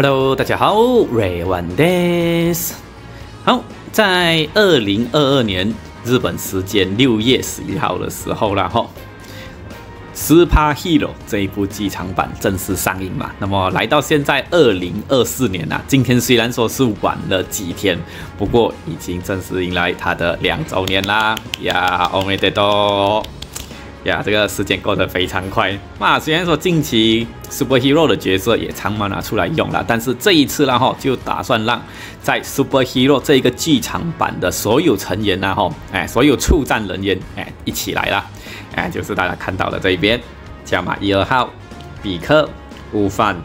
Hello，大家好，瑞万です。好，在二零二二年日本时间六月十一号的时候啦，哈，《Super Hero》这一部剧场版正式上映嘛。那么来到现在二零二四年呐，今天虽然说是晚了几天，不过已经正式迎来它的两周年啦。呀，欧美得多。呀，这个时间过得非常快。那虽然说近期 Super Hero 的角色也常常拿出来用了，但是这一次呢，哈，就打算让在 Super Hero 这一个剧场版的所有成员呢，哈，哎，所有出战人员，哎，一起来了。哎，就是大家看到的这一边，加马一二号、比克、悟饭、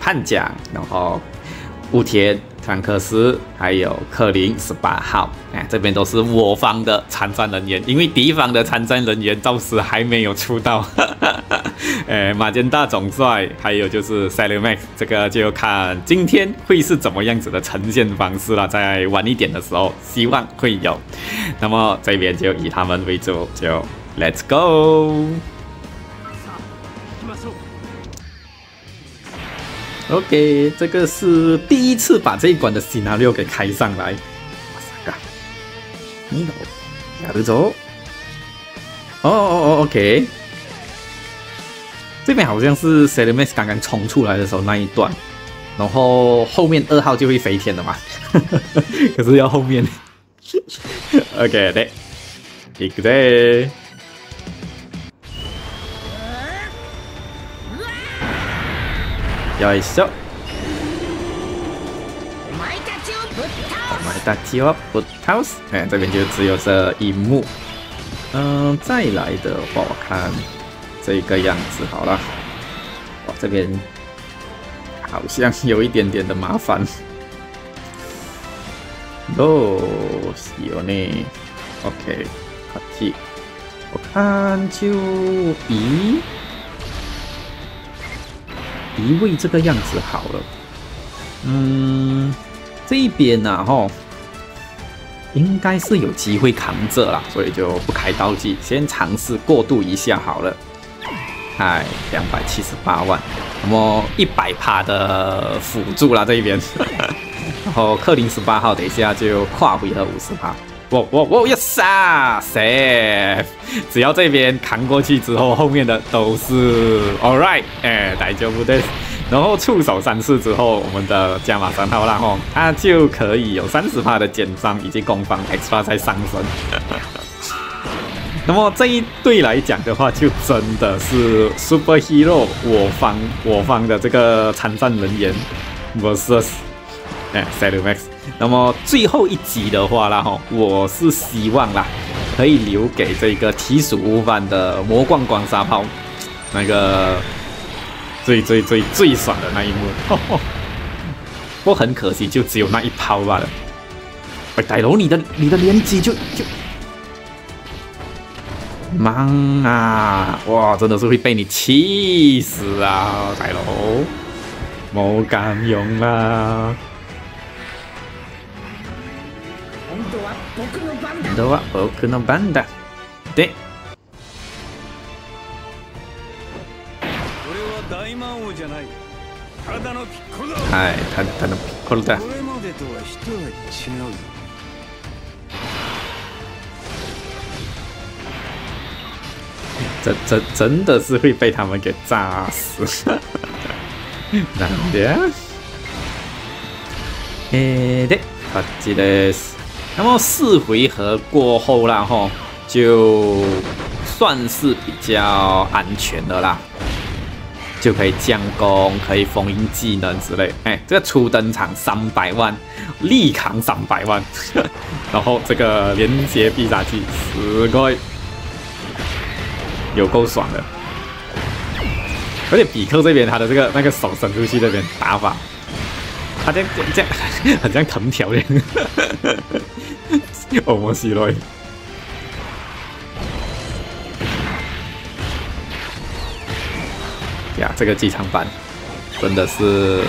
叛将，然后雾田。坦克斯还有克林十八号，哎，这边都是我方的参战人员，因为敌方的参战人员暂时还没有出道。哎，马坚大总帅，还有就是 s a l m Max，这个就看今天会是怎么样子的呈现方式了。在晚一点的时候，希望会有。那么这边就以他们为主，就 Let's go。OK，这个是第一次把这一关的 scenario 给开上来。哇塞，你走，下得走。哦哦哦，OK。这边好像是 s e l m a x 刚刚冲出来的时候那一段，然后后面二号就会飞天了嘛。可是要后面。OK，对，一个对。よいしょお前たちをぶっ倒す哎，这边就只有这一幕。嗯，再来的话，我看这个样子好了。哇，这边好像有一点点的麻烦。哦，有呢。OK，好记。我看就咦。 一位这个样子好了，嗯，这一边呢，哈，应该是有机会扛着啦，所以就不开刀技，先尝试过渡一下好了。嗨，两百七十八万，那么一百帕的辅助啦这一边，然后克林十八号等一下就跨回了五十帕。我我我要杀谁？只要这边扛过去之后，后面的都是 all right，哎，大丈夫对。然后触手三次之后，我们的加马三号然后它就可以有三十帕的减伤以及攻防 X 发在上升。那么这一队来讲的话，就真的是 Super Hero 我方我方的这个参战人员 versus 哎 s a l Max。那么最后一集的话啦，哈，我是希望啦，可以留给这个提属无犯的魔冠光沙炮，那个最最最最爽的那一幕。不过很可惜，就只有那一炮罢了。哎，大佬，你的你的连击就就，忙啊！哇，真的是会被你气死啊，大佬，冇敢用啦。今度は僕の番だ。で、はい、ただのピッコロだ。真真真的是会被他们给炸死。なんでえー、で、こっちです。那么四回合过后啦，吼，就算是比较安全的啦，就可以降攻，可以封印技能之类。哎，这个初登场三百万，力扛三百万，然后这个连接必杀技，十个，有够爽的。而且比克这边他的这个那个手伸出去这边打法。他这样这样很像藤条一样，面白い。呀，这个机场版真的是，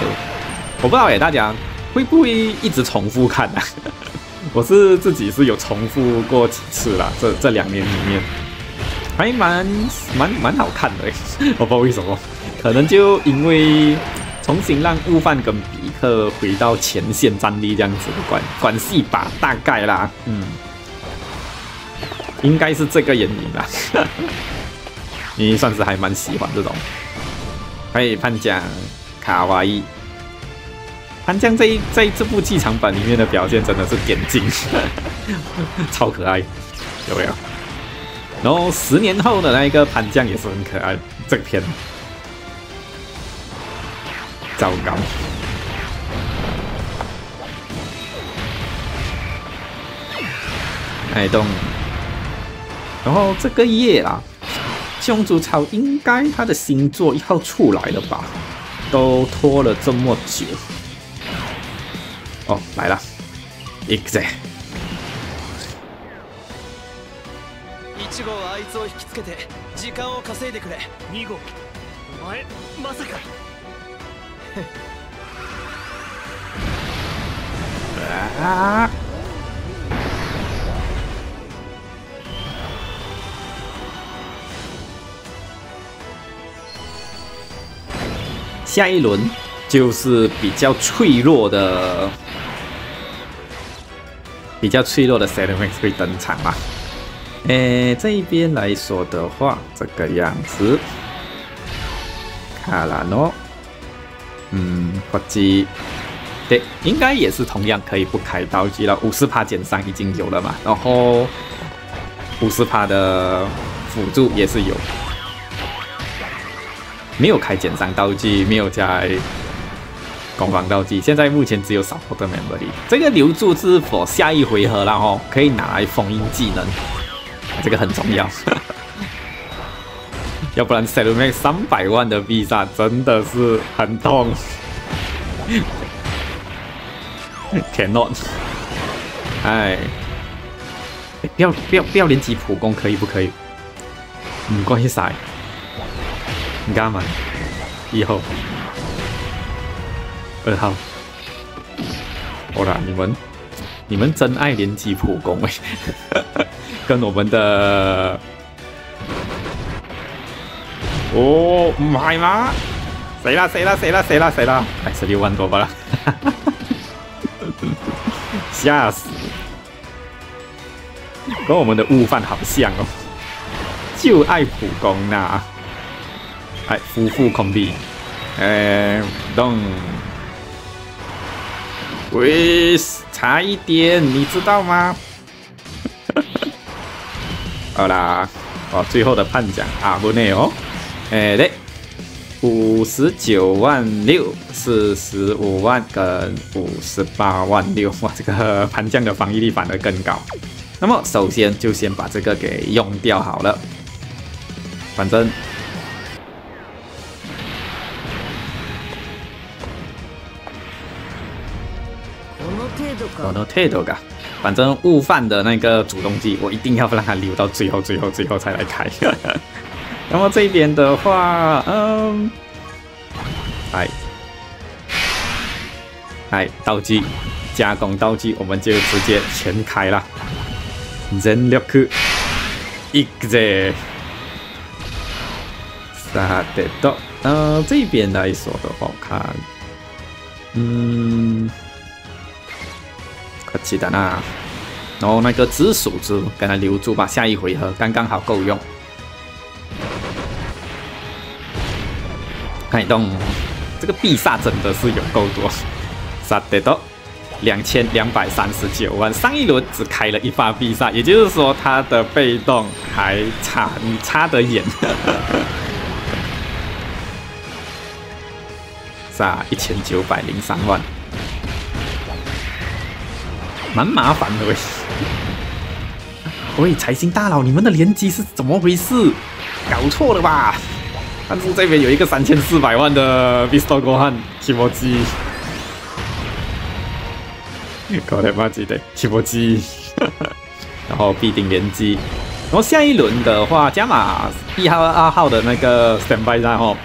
我不知道哎，大家会不会一直重复看呢？我是自己是有重复过几次了，这这两年里面还蛮蛮蛮好看的，我不知道为什么，可能就因为。重新让悟饭跟比克回到前线战力这样子的关关系吧，大概啦，嗯，应该是这个原因啦。你算是还蛮喜欢这种。哎，潘江卡哇伊，潘江在在这部剧场版里面的表现真的是点睛，超可爱，有没有？然后十年后的那一个潘江也是很可爱，这片。糟糕！哎，动。然后这个夜啊，胸竹超应该他的星座要出来了吧？都拖了这么久。哦，来了，exe。一号はあいつを引きつけて時間を稼いでくれ。二号、お前まさか。 啊！下一轮就是比较脆弱的、比较脆弱的 s e t m a x 会登场嘛？诶，这一边来说的话，这个样子，卡拉诺。嗯，火机，对，应该也是同样可以不开道具了。五十帕减伤已经有了嘛，然后五十帕的辅助也是有，没有开减伤道具，没有加攻防道具。现在目前只有少获的 memory，这个留住是否下一回合然后可以拿来封印技能，这个很重要。要不然 s e l m a 三百万的必杀真的是很痛。天 not，哎，不要不要不要连击普攻可以不可以？唔关系晒，你干嘛？以后二号，好啦，你们你们真爱连击普攻哎，跟我们的。哦，唔系吗？死啦死啦死啦死啦死啦！哎，十六万多吧，吓死！跟我们的悟饭好像哦，就爱普攻呐！哎，夫妇空地，哎，咚！喂，差一点，你知道吗？好啦，哦，最后的判奖阿布内哦。哎，对，五十九万六，四十五万跟五十八万六，哇，这个盘将的防御力反而更高。那么，首先就先把这个给用掉好了，反正，我都太多个，反正悟饭的那个主动技，我一定要让它留到最后，最后，最后才来开。那么这边的话，嗯，哎，哎，道具加工道具，我们就直接全开了。全力一个，啥的都，嗯，这边来说的话，我看，嗯，可期的呢。然后那个紫薯子，给它留住吧，下一回合刚刚好够用。开动，这个必杀真的是有够多，杀得到两千两百三十九万。上一轮只开了一发必杀，也就是说他的被动还差，你差得远。杀一千九百零三万，蛮麻烦的喂。喂，财星大佬，你们的连击是怎么回事？搞错了吧？但是这边有一个三千四百万的 Visto 国汉提莫基，搞他妈鸡的提莫基，然后必定连击，然后下一轮的话加码一号二号的那个 Standby 然后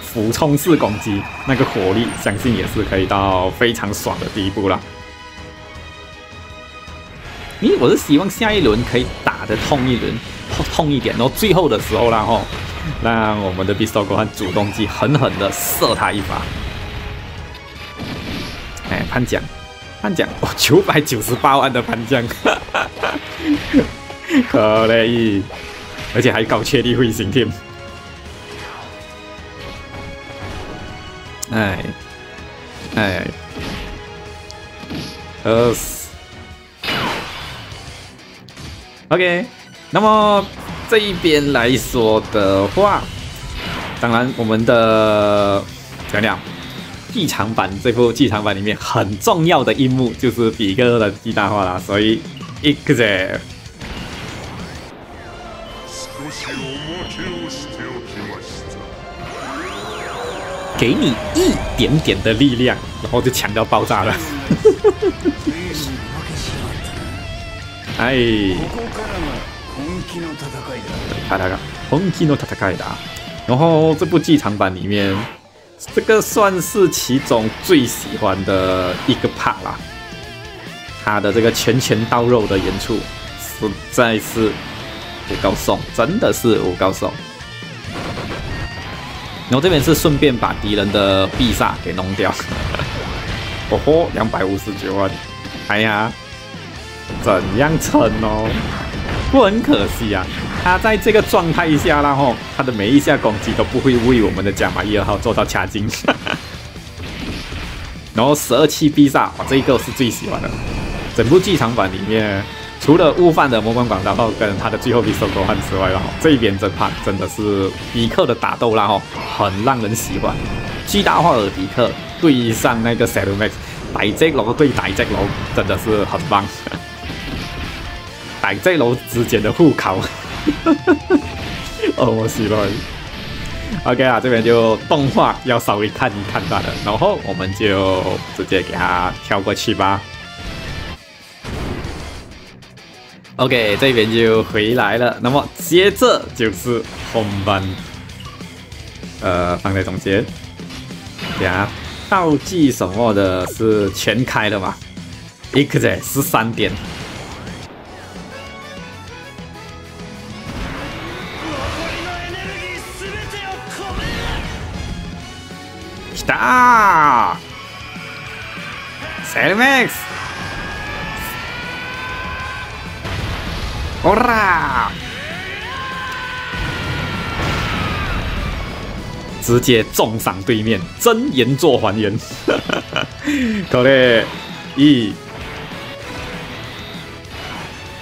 俯冲式攻击，那个火力相信也是可以到非常爽的地步了。咦，我是希望下一轮可以打的痛一轮，痛一点，然后最后的时候然后。让我们的 b i s t o 国汉主动技狠狠的射他一发，哎潘奖，潘奖哦，九百九十八万的潘奖，可以，而且还高确率会升天。哎，哎，呃，OK，那么这一边来说的话，当然我们的讲讲剧场版这部剧场版里面很重要的一幕就是比格的巨大化了，所以一个在。给你一点点的力量，然后就强到爆炸了。哎，他那个本気の戦いだ。然后这部剧场版里面，这个算是其中最喜欢的一个 part 啦。他的这个拳拳到肉的演出，实在是无高送，真的是无高送。然后这边是顺便把敌人的必杀给弄掉。哦吼，两百五十九万，哎呀，怎样撑哦？ 不很可惜啊，他在这个状态下，然后他的每一下攻击都不会为我们的加马一二号做到掐金。然后十二期必杀，这一个是最喜欢的。整部剧场版里面。除了悟饭的魔关广然后跟他的最后一手勾汉之外，然后这一边这盘真的是迪克的打斗啦，吼，很让人喜欢。巨大化的迪克对上那个 s a l Max，大只楼对大只楼真的是很棒。大只楼之间的互考，哦，我喜欢。OK 啊，这边就动画要稍微看一看罢了，然后我们就直接给他跳过去吧。OK，这边就回来了。那么接着就是红班，呃，放在中间。呀，道具什么的是全开的嘛？X 十三点。来たセルメックス好啦！直接重赏对面，真言做还原。好嘞，一，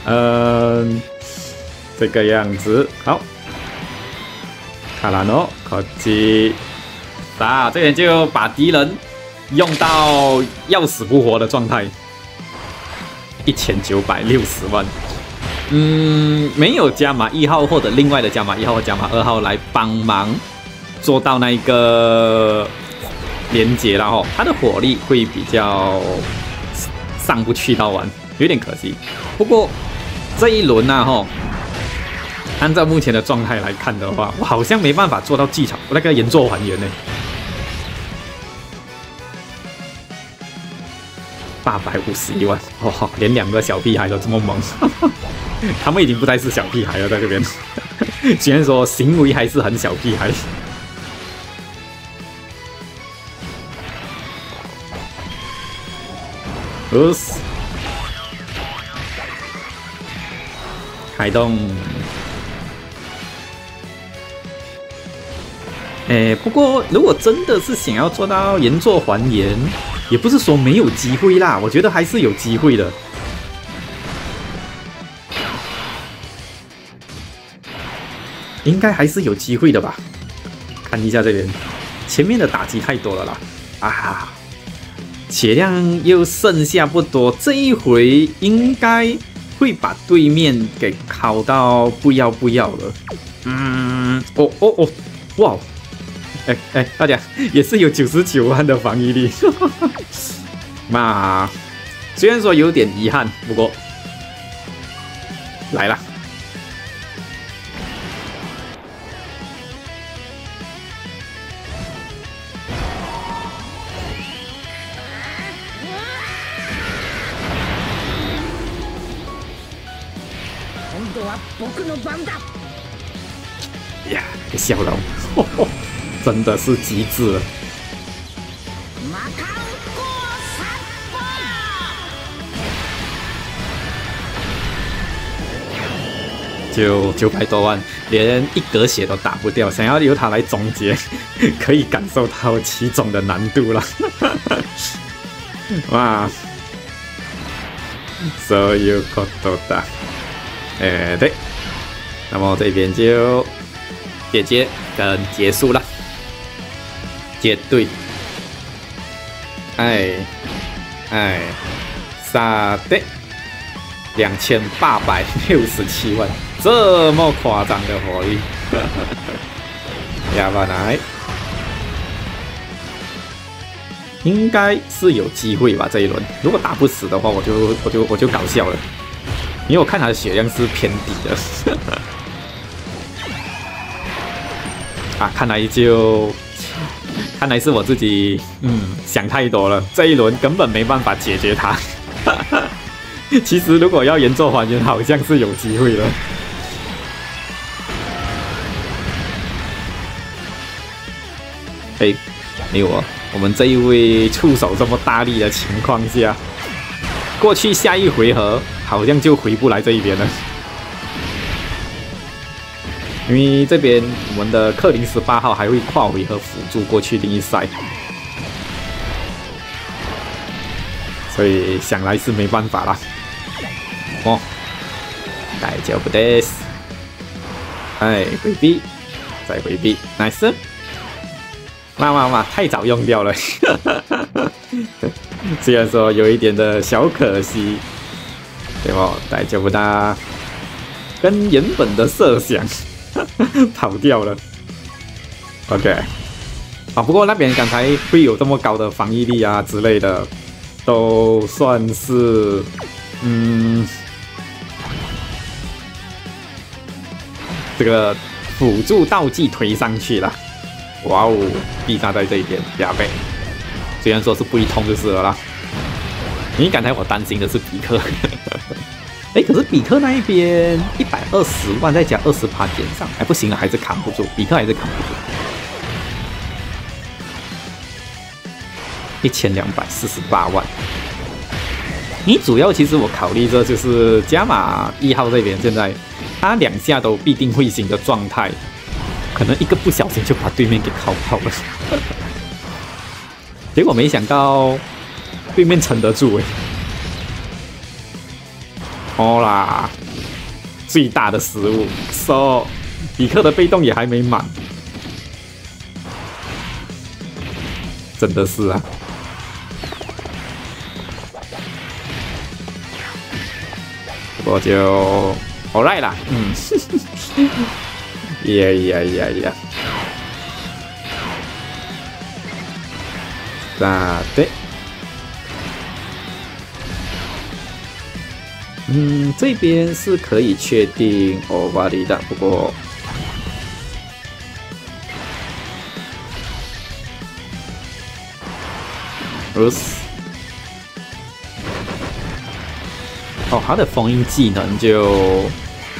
嗯，这个样子好。卡拉诺，可击， 啊，这边就把敌人用到要死不活的状态，一千九百六十万。嗯，没有加码一号或者另外的加码一号或加码二号来帮忙做到那一个连接，然后它的火力会比较上不去到完，有点可惜。不过这一轮呢，哈，按照目前的状态来看的话，我好像没办法做到技巧那个原作还原呢。八百五十一万，哇，连两个小屁孩都这么猛。他们已经不再是小屁孩了，在这边，虽然说行为还是很小屁孩。Us，开动。哎，不过如果真的是想要做到原作还原，也不是说没有机会啦，我觉得还是有机会的。应该还是有机会的吧？看一下这边，前面的打击太多了啦！啊，血量又剩下不多，这一回应该会把对面给烤到不要不要了。嗯，哦哦哦，哇！哎哎，大家也是有九十九万的防御力，那虽然说有点遗憾，不过来了。呀，这笑容，真的是极致了。就九百多万，连一格血都打不掉，想要由他来终结，可以感受到其中的难度了。哇，so you got to 哎，对，那么这边就姐姐等结束了。绝对。哎哎，杀的两千八百六十七万，这么夸张的火力，亚巴来，应该是有机会吧？这一轮如果打不死的话，我就我就我就搞笑了，因为我看他的血量是偏低的。啊，看来就。看来是我自己，嗯，想太多了。这一轮根本没办法解决它。其实如果要原作还原，好像是有机会的。哎，没有啊！我们这一位触手这么大力的情况下，过去下一回合好像就回不来这一边了。因为这边我们的克林十八号还会跨回合辅助过去另一赛，所以想来是没办法了。哦，大丈夫です。哎，回避，再回避，nice。妈妈妈，太早用掉了，虽然说有一点的小可惜，对不？大丈夫哒，跟原本的设想。跑掉了，OK，啊，不过那边刚才会有这么高的防御力啊之类的，都算是，嗯，这个辅助道具推上去了，哇哦，必杀在这一边加倍，虽然说是不一通就是了啦，因为刚才我担心的是比克。哎，可是比克那一边一百二十万再加二十趴减上，哎，不行了，还是扛不住，比克还是扛不住。一千两百四十八万，你主要其实我考虑着就是加码一号这边，现在他两下都必定会醒的状态，可能一个不小心就把对面给烤跑了。结果没想到对面撑得住哎。好啦，最大的失误，so 比克的被动也还没满，真的是啊，我就 alright 啦，嗯，呀呀呀呀，咋的？嗯，这边是可以确定欧巴里的，不过，呃，哦，他的封印技能就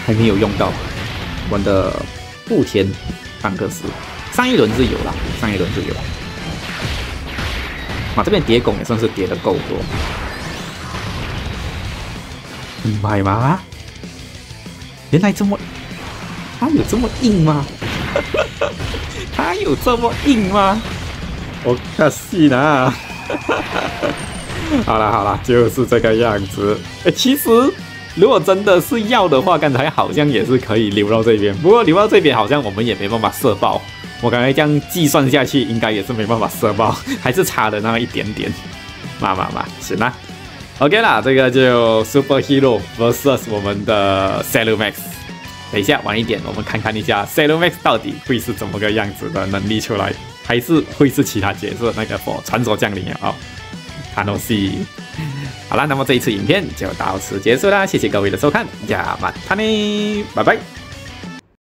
还没有用到，我们的布田范克斯上一轮是有了，上一轮就有，啊，这边叠拱也算是叠的够多。明白吗？原来这么，他有这么硬吗？他有这么硬吗？我可惜了。好了好了，就是这个样子。哎，其实如果真的是要的话，刚才好像也是可以留到这边。不过留到这边好像我们也没办法射爆。我刚才这样计算下去，应该也是没办法射爆，还是差了那么一点点。嘛嘛嘛，行啦。OK 啦，这个就 Super Hero vs 我们的 s a l o Max。等一下晚一点，我们看看一下 s a l o Max 到底会是怎么个样子的能力出来，还是会是其他角色那个佛传说降临啊？看东西。好了，那么这一次影片就到此结束啦，谢谢各位的收看，亚马他尼，拜拜。